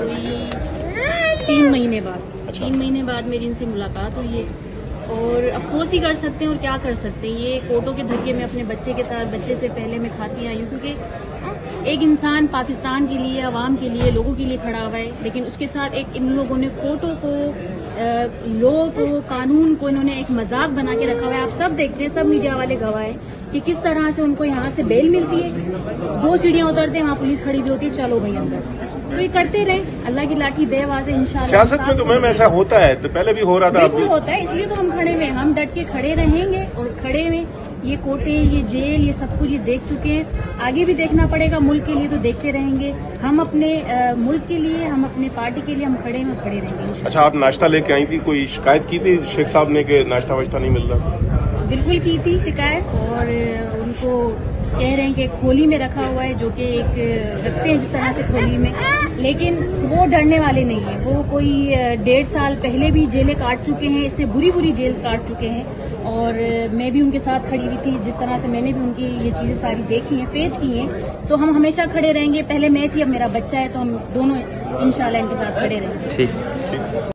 कोई तीन महीने बाद। अच्छा। तीन महीने बाद मेरी इनसे मुलाकात हुई है। और अफसोस ही कर सकते हैं और क्या कर सकते हैं। ये कोटों के धक्के में अपने बच्चे के साथ बच्चे से पहले मैं खाती आई हूँ क्योंकि एक इंसान पाकिस्तान के लिए आवाम के लिए लोगों के लिए खड़ा हुआ है। लेकिन उसके साथ एक इन लोगों ने कोटों को लॉ को कानून को इन्होंने एक मज़ाक बना के रखा हुआ है। आप सब देखते हैं सब मीडिया वाले गवाह हैं कि किस तरह से उनको यहाँ से बेल मिलती है। दो सीढ़ियाँ उतरते हैं वहाँ पुलिस खड़ी भी होती है। चलो भाई अंदर। तो ये करते रहे। अल्लाह की लाठी बेवाज है इंशाल्लाह। सियासत में तो मैम ऐसा होता है तो पहले भी हो रहा था बिल्कुल होता है इसलिए तो हम खड़े हुए हैं। हम डट के खड़े रहेंगे और खड़े में ये कोटे ये जेल ये सब कुछ ये देख चुके हैं। आगे भी देखना पड़ेगा मुल्क के लिए तो देखते रहेंगे। हम अपने अ, मुल्क के लिए हम अपने पार्टी के लिए हम खड़े हैं खड़े रहेंगे अच्छा आप नाश्ता लेके आई थी कोई शिकायत की थी शेख साहब ने कि नाश्ता वाश्ता नहीं मिल रहा? बिल्कुल की थी शिकायत और उनको कह रहे हैं कि खोली में रखा हुआ है, जो कि एक रखते हैं जिस तरह से खोली में। लेकिन वो डरने वाले नहीं है। वो कोई डेढ़ साल पहले भी जेलें काट चुके हैं, इससे बुरी बुरी जेल्स काट चुके हैं। और मैं भी उनके साथ खड़ी हुई थी, जिस तरह से मैंने भी उनकी ये चीज़ें सारी देखी हैं फेस की हैं। तो हम हमेशा खड़े रहेंगे। पहले मैं थी, अब मेरा बच्चा है तो हम दोनों इन इनके साथ खड़े रहेंगे। ठीक।